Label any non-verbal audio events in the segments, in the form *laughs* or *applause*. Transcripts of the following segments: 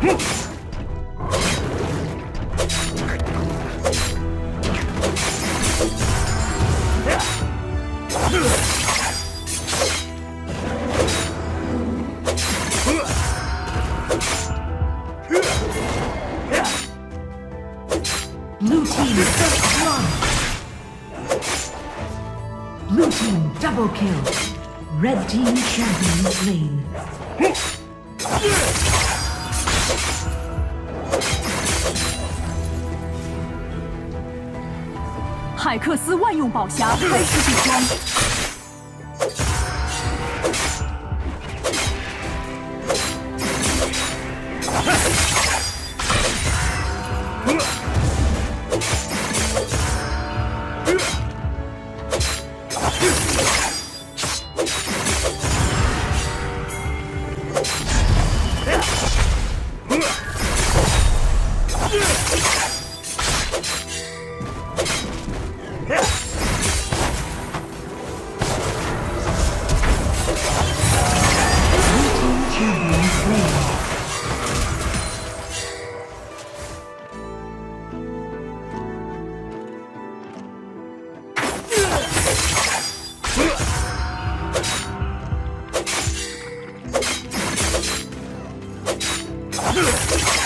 Blue 海克斯万用宝匣开始组装。あっ!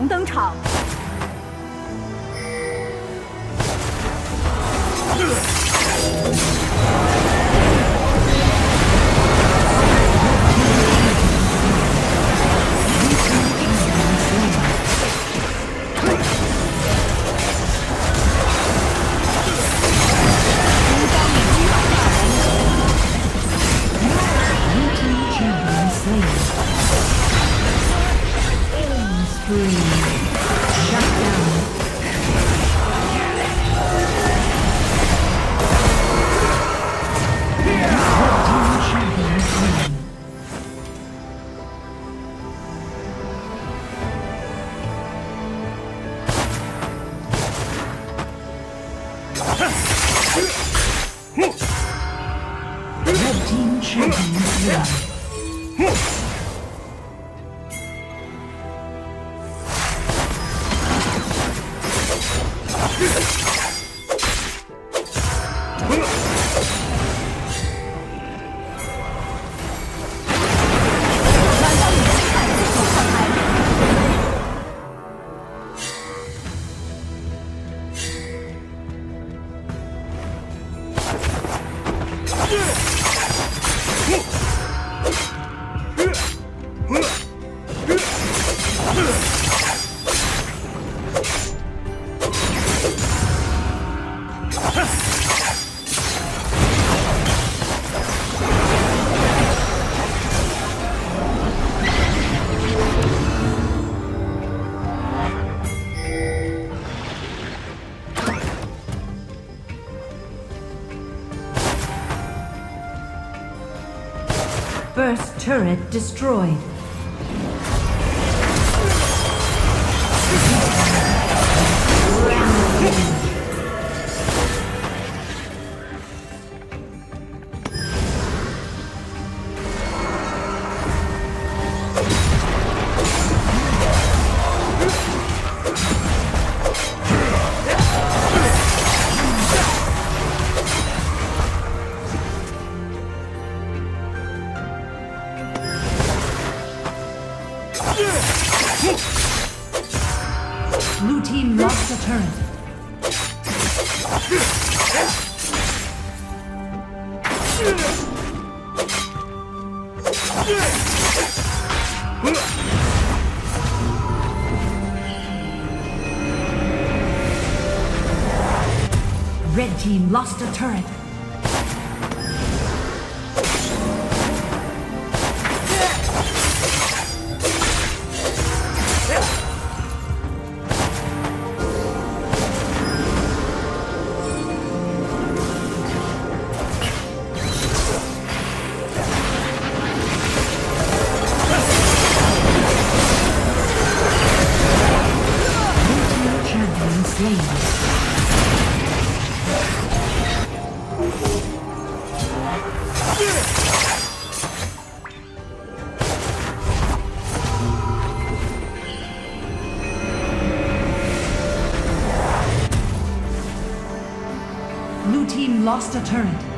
荣登场。Yeah. First turret destroyed. Red team lost a turret. Blue team lost a turret.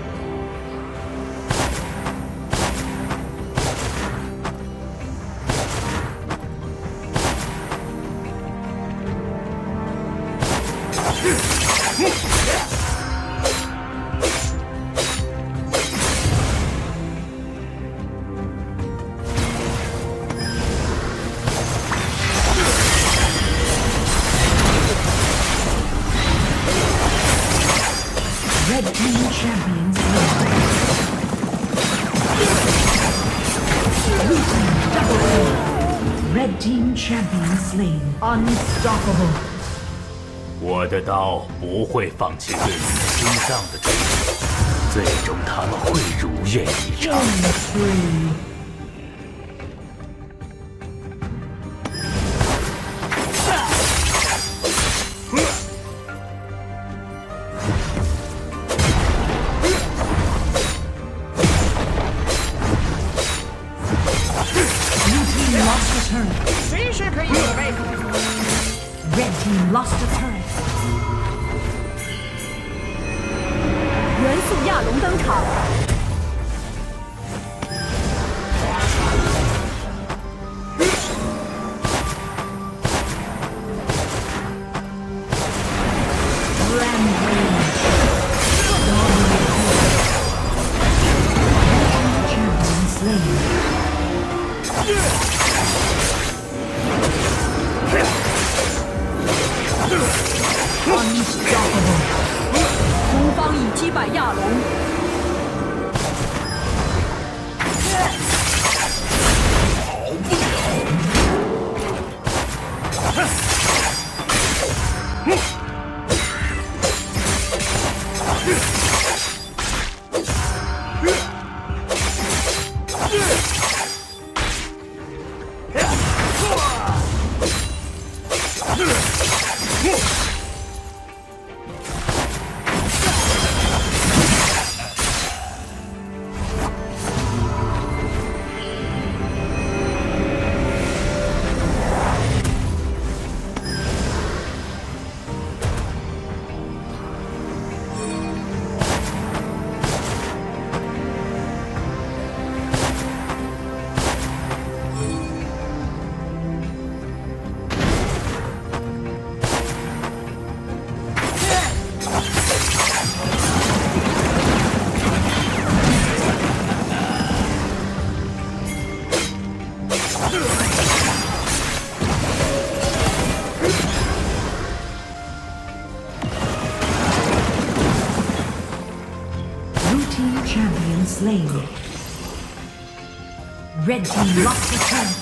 Red *laughs* 这刀不会放弃对你们心脏的追求，最终他们会如愿以偿。东方已击败亚龙。Team lost the turret.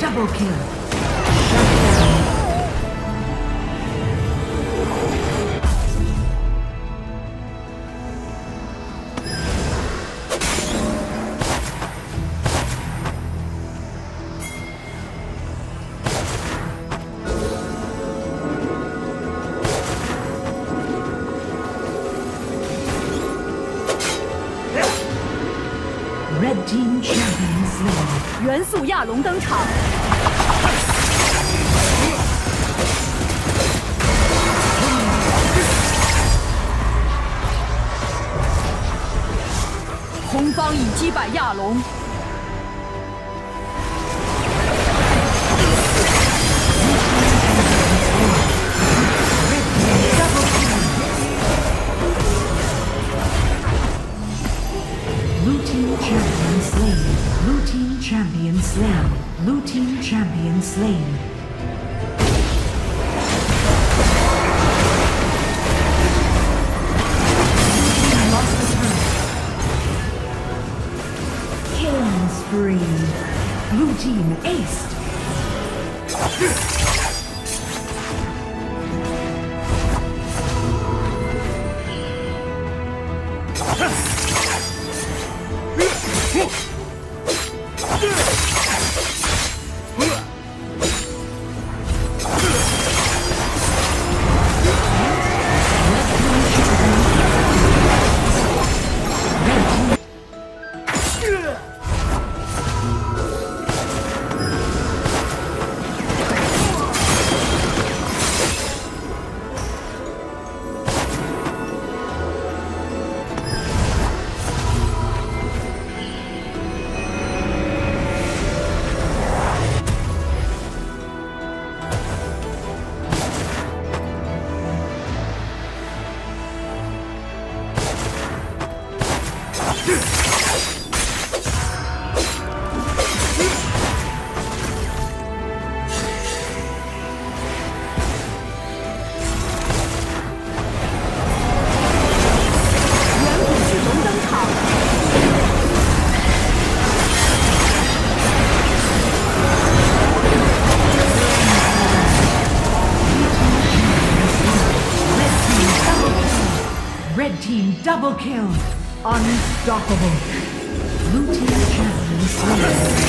Double kill. 元素亚龙登场，红方已击败亚龙。Slain. Blue team champion slain. Blue team champion slain. Killing spree. Blue team aced. Kill. Unstoppable. Blue team slain.